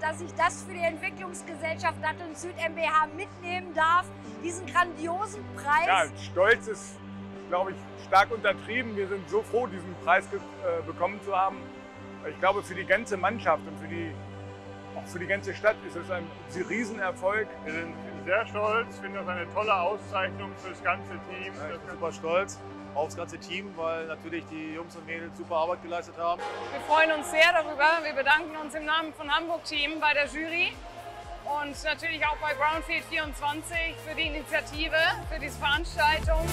dass ich das für die Entwicklungsgesellschaft Datteln Süd MBH mitnehmen darf, diesen grandiosen Preis. Ja, Stolz ist, glaube ich, stark untertrieben. Wir sind so froh, diesen Preis äh, bekommen zu haben. Ich glaube, für die ganze Mannschaft und für die, auch für die ganze Stadt ist es ein Riesenerfolg. Wir sind sehr stolz, ich finde das eine tolle Auszeichnung für das ganze Team. Ja, ich bin super stolz auf das ganze Team, weil natürlich die Jungs und Mädels super Arbeit geleistet haben. Wir freuen uns sehr darüber. Wir bedanken uns im Namen von Hamburg Team bei der Jury und natürlich auch bei Brownfield 24 für die Initiative, für diese Veranstaltung.